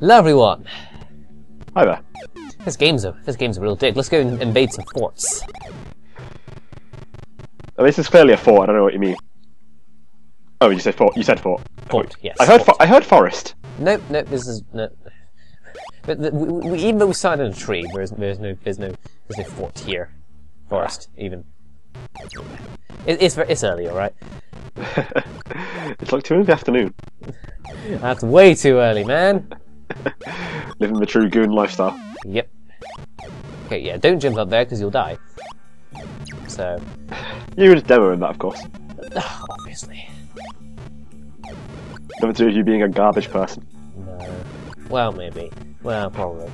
Hello everyone. Hi there. This game's a this game's a real dig. Let's go and invade some forts. Oh, this is clearly a fort. I don't know what you mean. Oh, you said fort. You said fort. Fort, yes. I heard. fort. I heard forest. Nope, nope. This is no. But the, we, we, even though we started in a tree, there's there's no there's no there's no fort here, forest even. It, it's it's early, all right. it's like two in the afternoon. That's way too early, man. Living the true goon lifestyle. Yep. Okay, yeah. Don't jump up there because you'll die. So You were just demoing that, of course. obviously, do with you being a garbage person. no. Well, maybe. Well, probably.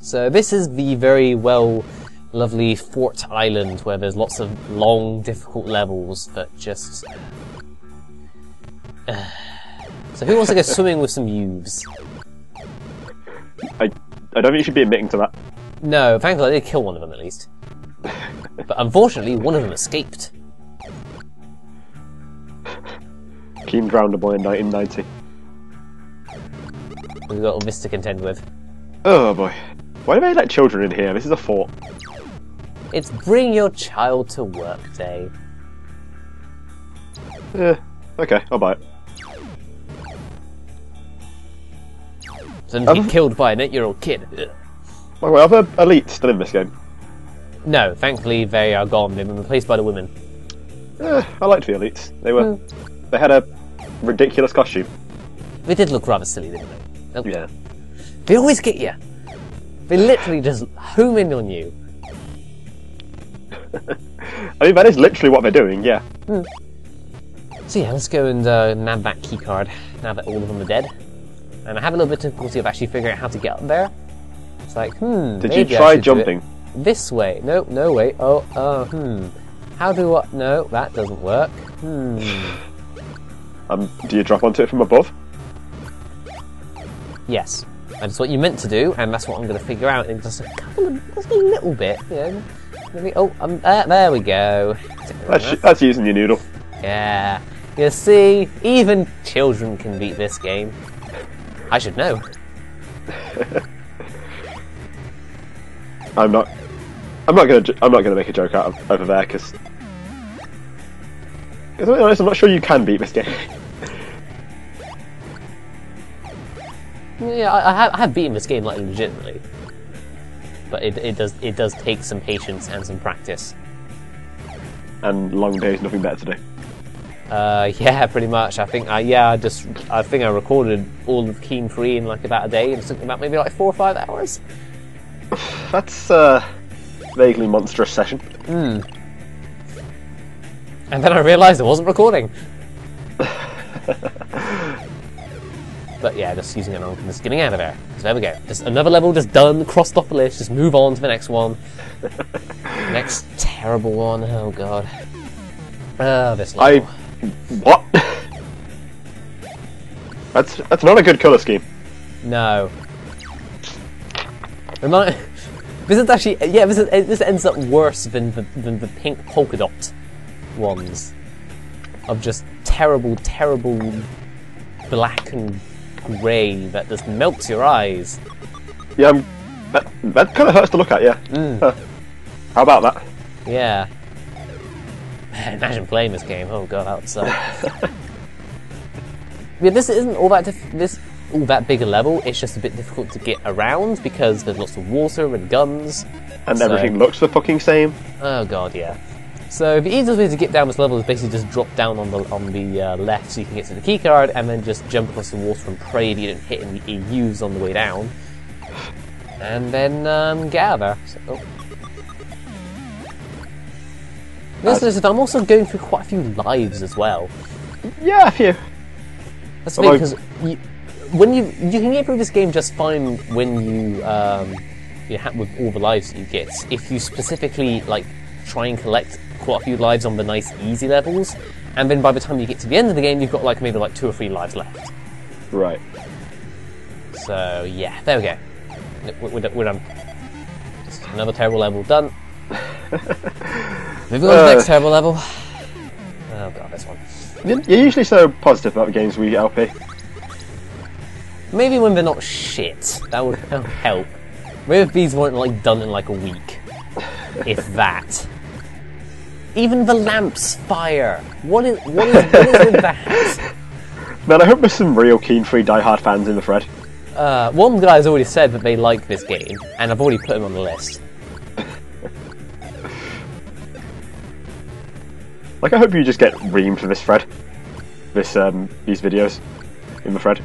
So this is the very well, lovely Fort Island where there's lots of long, difficult levels that just. Uh, so who wants to go swimming with some youths? I. I don't think you should be admitting to that. No, thankfully I did kill one of them at least. But unfortunately, one of them escaped. Keen drowned a boy in 1990. We've got all this to contend with. Oh boy. Why do they let children in here? This is a fort. It's Bring Your Child to Work Day. Eh, okay, I'll buy it. Be Um. killed by an eight-year-old kid. By the way, are the elites still in this game? No, thankfully they are gone. They've been replaced by the women. Eh, I liked the elites. They were. They had a ridiculous costume. They did look rather silly, didn't they? Oh, Yeah. They always get you. They literally just home in on you. I mean, that is literally what they're doing, yeah. So yeah, let's go and uh, nab that key card now that all of them are dead. And I have a little bit of difficulty of actually figuring out how to get up there. It's like, hmm. Did you try jumping? This way. No, no way. Oh, oh, hmm. How do I? No, that doesn't work. Hmm. Um, do you drop onto it from above? Yes. That's what you meant to do, and that's what I'm going to figure out in just a couple of, just a little bit. You know, maybe. Oh, um, uh, there we go. That's, that's using your noodle. Yeah. You see, even children can beat this game. I should know. I'm not. I'm not gonna. I'm not gonna make a joke out of over there because. Because to be honest, I'm not sure you can beat this game. Yeah, I, I, have, I have beaten this game like legitimately, but it, it does it does take some patience and some practice. and long days, nothing better to do. Uh, yeah, pretty much. I think I yeah, I just I think I recorded all of Keen 3 in like about a day, and something about maybe like four or five hours. That's a vaguely monstrous session. And then I realised I wasn't recording. but yeah, just using it on, just getting out of there. So there we go. Just another level just done, crossed off the list. Just move on to the next one. next terrible one. Oh god. Ah, this I. What? that's that's not a good color scheme. No. Remind. This is actually yeah. This is, this ends up worse than the than the pink polka dot ones of just terrible, terrible black and grey that just melts your eyes. Yeah, um, that that kind of hurts to look at. Yeah. Huh. How about that? Yeah. Imagine playing this game. Oh god, that would suck. yeah, this isn't all that this all that big a level. It's just a bit difficult to get around because there's lots of water and guns. And So- everything looks the fucking same. Oh god, yeah. So the easiest way to get down this level is basically just drop down on the on the uh, left so you can get to the keycard, and then just jump across the water and pray that you don't hit any EUs on the way down, and then um, get out of there. So, oh. This is, I'm also going through quite a few lives as well. Yeah, a few. That's the thing, because you, when you you can get through this game just fine when you um, you ha- with all the lives that you get. If you specifically like try and collect quite a few lives on the nice easy levels, and then by the time you get to the end of the game, you've got like maybe like two or three lives left. Right. So yeah, there we go. We're, we're, we're done. Just another terrible level done. Moving on to the Uh. next terrible level. Oh god, this one. You're you're usually so positive about the games we LP. Maybe when they're not shit, that would help. Maybe if these weren't like done in like a week, if that. Even the lamps fire. What is what is what is with that? Man, I hope there's some real Keen 3 Die Hard fans in the thread. Uh, one guy's already said that they like this game, and I've already put him on the list. Like, I hope you just get reamed for this thread. This, um, these videos in the thread.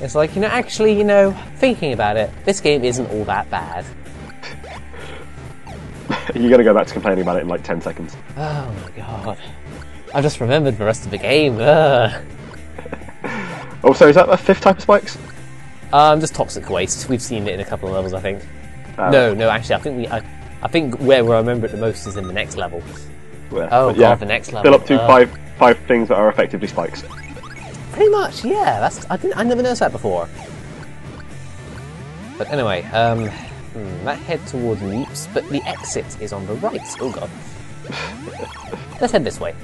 It's like, you know, actually, you know, thinking about it, this game isn't all that bad. You're gonna go back to complaining about it in like 10 seconds. Oh my god. I've just remembered the rest of the game. Ugh. Oh, so is that a fifth type of spikes? Um, just toxic waste. We've seen it in a couple of levels, I think. Uh, no, no, actually, I think we. I, I think where we remember it the most is in the next level. Where- Oh, God, the next level. Fill up to Uh. five five things that are effectively spikes. Pretty much, yeah. That's I didn't. I never noticed that before. But anyway, um, hmm, that head towards Leaps, but the exit is on the right. Oh god. Let's head this way.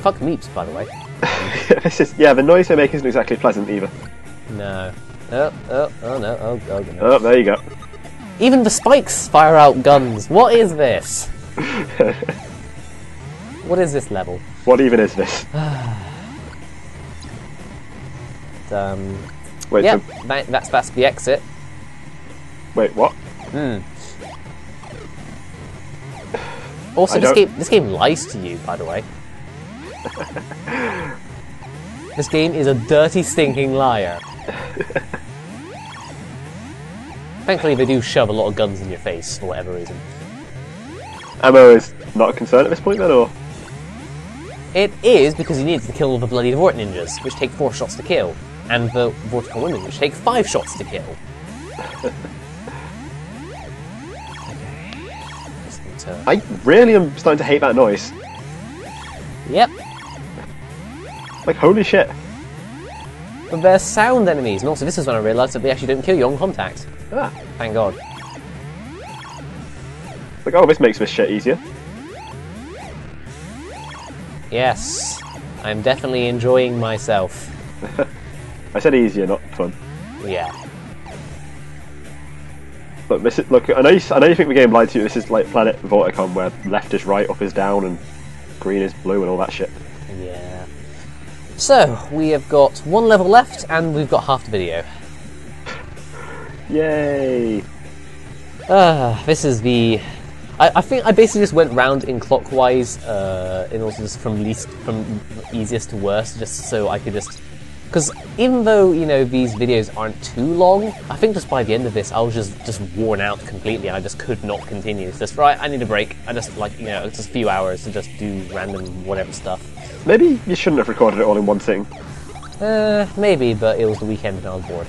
Fuck Meeps, by the way. this is yeah, the noise they make isn't exactly pleasant either. No. Oh, oh, oh no, oh, oh no. Oh, there you go. Even the spikes fire out guns. What is this? what is this level? What even is this? Um, Wait, yeah, so, that, that's that's the exit. wait, what? Hmm. Also, I this don't- game this game lies to you, by the way. this game is a dirty, stinking liar. Thankfully, they do shove a lot of guns in your face for whatever reason. Ammo is not a concern at this point then, or? It is because you need to kill the bloody Vort ninjas, which take four shots to kill, and the Vorticon women, which take five shots to kill. okay. To- I really am starting to hate that noise. Yep, Like, holy shit. But they're sound enemies, and also this is when I realised that they actually don't kill you on contact. Ah, Thank God. like, oh, this makes this shit easier. Yes, I'm definitely enjoying myself. I said easier, not fun. Yeah. Look, this is, look. I know, you, I know you think the game lied to you. This is like Planet Vorticon, where left is right, up is down, and green is blue, and all that shit. Yeah. So, we have got one level left, and we've got half the video. Yay! Ah, this is the. I, I think I basically just went round in clockwise, uh, in also just from least from easiest to worst, just so I could just. Because even though you know these videos aren't too long, I think just by the end of this I was just just worn out completely. I just could not continue. It's just right. I need a break. I just like you know just a few hours to just do random whatever stuff. Maybe you shouldn't have recorded it all in one thing. Uh, maybe, but it was the weekend and I was bored.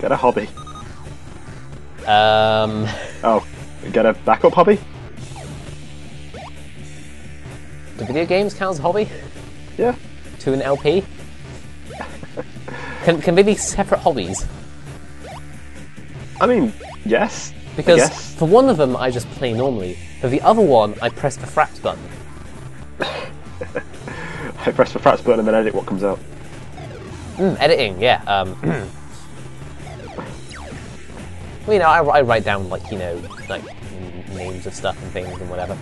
Get a hobby. Um, Oh, get a backup hobby? do video games count as a hobby Yeah. to an LP? Can can they be separate hobbies? I mean, yes. Because for one of them I just play normally, for the other one I press the fraps button. I press the fraps button and then edit what comes out. Mm, editing, yeah. Um, well, you know, I, I write down like you know like names of stuff and things and whatever.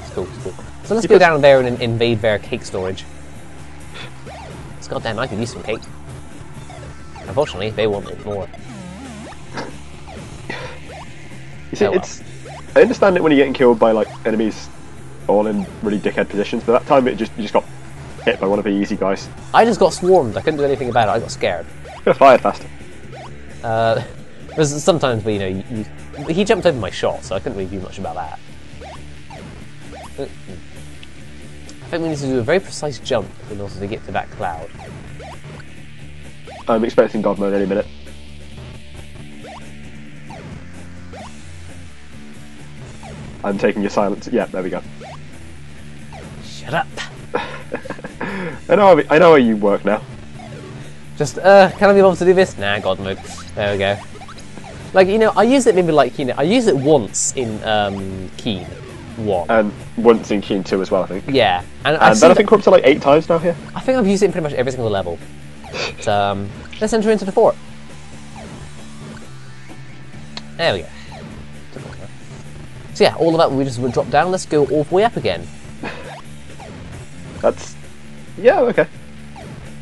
It's cool, it's cool. So let's You go down there and in- invade their cake storage. It's goddamn, I could use some cake. Unfortunately, they wanted more. You see, Oh, well. it's. I understand it when you're getting killed by like enemies, all in really dickhead positions, but that time it just you just got hit by one of the easy guys. I just got swarmed. I couldn't do anything about it. I got scared. Could have fired faster. Uh, there's sometimes, you know, you, you, he jumped over my shot, so I couldn't really do much about that. Uh, I think we need to do a very precise jump in order to get to that cloud. I'm expecting God mode any minute. I'm taking your silence. Yeah, there we go. Shut up. I know. How, I know how you work now. Just, uh, can I be able to do this? Nah, God mode. There we go. Like you know, I use it maybe like you know, I use it once in um, Keen one. And once in Keen 2 as well, I think. yeah, and, And then I think we're up to like eight times now here. I think I've used it in pretty much every single level. But, um, let's enter into the fort. There we go. So yeah, all of that we just would drop down. Let's go all the way up again. That's. Yeah, okay.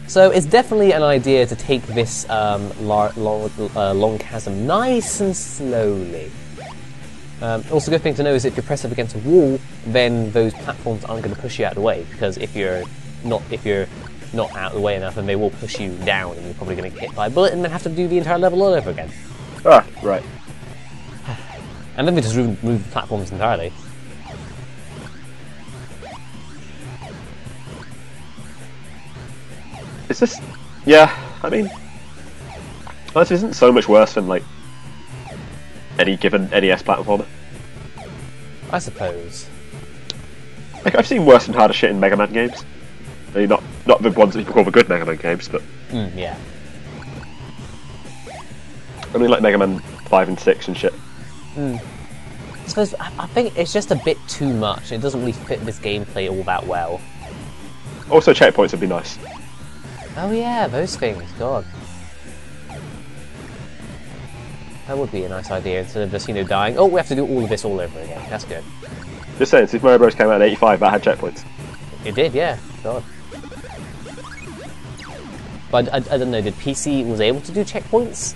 So it's definitely an idea to take this um, lar- long, uh, long chasm nice and slowly. Um, also, good thing to know is if you press up against a wall, then those platforms aren't going to push you out of the way because if you're not if you're not out of the way enough, then they will push you down, and you're probably going to get hit by a bullet, and then have to do the entire level all over again. Ah, right. And then they just remove remove the platforms entirely. Is this. Yeah, I mean. This isn't so much worse than, like. Any given NES platformer. I suppose. Like, I've seen worse and harder shit in Mega Man games. I mean, not, not the ones that people call the good Mega Man games, but. Mm, yeah. I mean, like Mega Man 5 and 6 and shit. I suppose I, I think it's just a bit too much. It doesn't really fit this gameplay all that well. Also, checkpoints would be nice. Oh yeah, those things. God. That would be a nice idea instead of just, you know, dying. Oh, we have to do all of this all over again. That's good. Just saying, Super Mario Bros. came out in 85, that had checkpoints. It did, yeah. God. But I, I, I don't know, did PC was able to do checkpoints?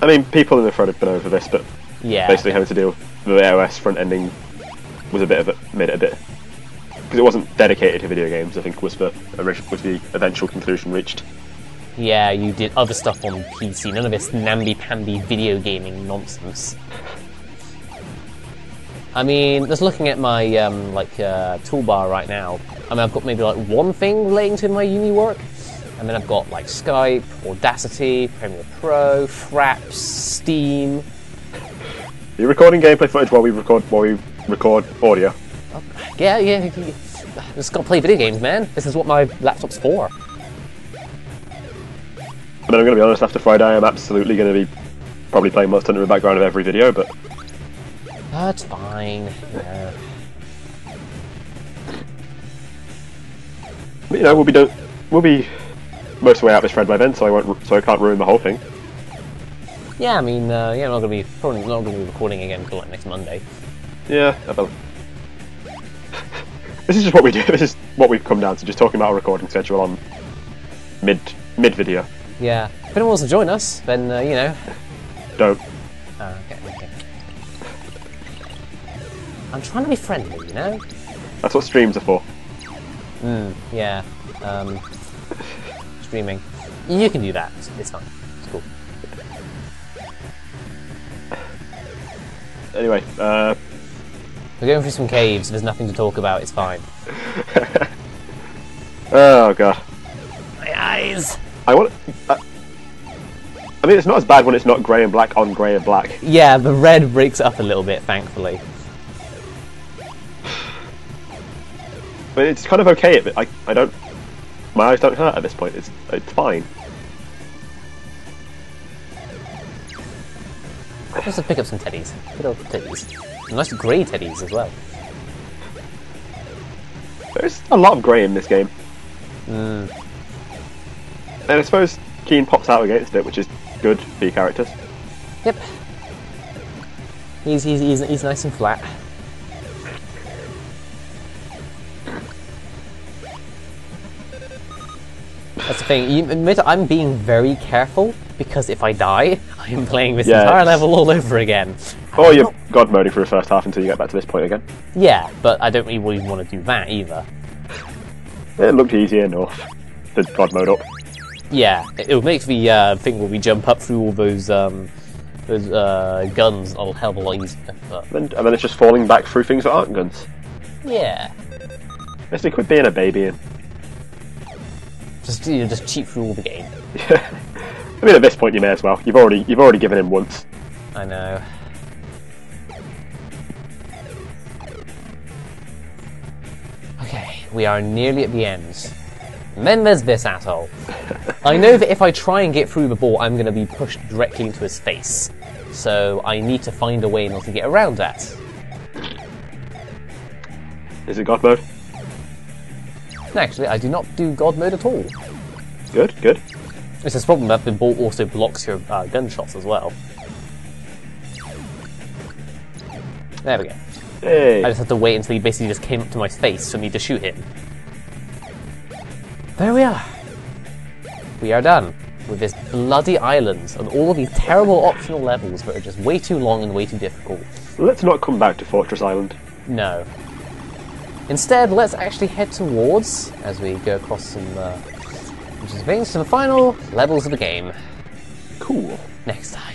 I mean, people in the thread have been over this, but Yeah. basically having to deal with the DOS front ending was a bit of it, made it a bit. Because it wasn't dedicated to video games, I think was the, was the eventual conclusion reached. Yeah, you did other stuff on PC. None of this namby-pamby video gaming nonsense. I mean, just looking at my um, like uh, toolbar right now. I mean, I've got maybe like one thing relating to my uni work, and then I've got like Skype, Audacity, Premiere Pro, Fraps, Steam. Are you recording gameplay footage while we record while we record audio? Yeah, yeah. yeah, yeah. Just gotta play video games, man. This is what my laptop's for. I mean, I'm going to be honest. After Friday, I'm absolutely going to be probably playing Monster Hunter in the background of every video. But That's fine. Yeah. you know, we'll be do- we'll be most of the way out this thread by then, so I won't. So I can't ruin the whole thing. Yeah, I mean, uh, yeah, I'm not gonna be probably not gonna be recording again until like next Monday. Yeah, I bet. This is just what we do. This is what we've come down to, just talking about our recording schedule on mid mid video. Yeah. If anyone wants to join us, then uh, you know. Don't. Uh, okay, okay. I'm trying to be friendly, you know. That's what streams are for. Yeah. Um, streaming. You can do that. It's, it's fine. It's cool. Anyway, uh, We're going through some caves. There's nothing to talk about. It's fine. oh god, My eyes. I want. Uh, I mean, it's not as bad when it's not grey and black on grey and black. Yeah, the red breaks up a little bit, thankfully. But it's kind of okay. I I don't. My eyes don't hurt at this point. It's it's fine. Just pick up some teddies. Good old teddies. Nice grey teddies as well. There's a lot of grey in this game. Hmm. And I suppose Keen pops out against it, which is good for your characters. Yep. He's, he's, he's, he's nice and flat. That's the thing. You admit I'm being very careful because if I die, I am playing this Yeah, entire level all over again. I'm you're god moding for the first half until you get back to this point again. Yeah, but I don't really want to do that either. It looked easy enough. The god mode up. Yeah, it, it'll make the uh, thing where we jump up through all those um, those uh, guns a hell of a lot easier. But And, and then it's just falling back through things that aren't guns. yeah, Basically, quit being a baby and. just you know, just cheat through all the game. I mean, at this point, you may as well. You've already you've already given him once. I know. We are nearly at the end. And then there's this asshole. I know that if I try and get through the ball, I'm going to be pushed directly into his face. So I need to find a way not to get around that. Is it God mode? Actually, I do not do God mode at all. Good, good. It's this problem that the ball also blocks your uh, gunshots as well. There we go. Hey. I just had to wait until he basically just came up to my face for me to shoot him. There we are. We are done with this bloody island and all of these terrible optional levels that are just way too long and way too difficult. Let's not come back to Fortress Island. No. Instead, let's actually head towards, as we go across some uh, interesting things, to the final levels of the game Cool. next time.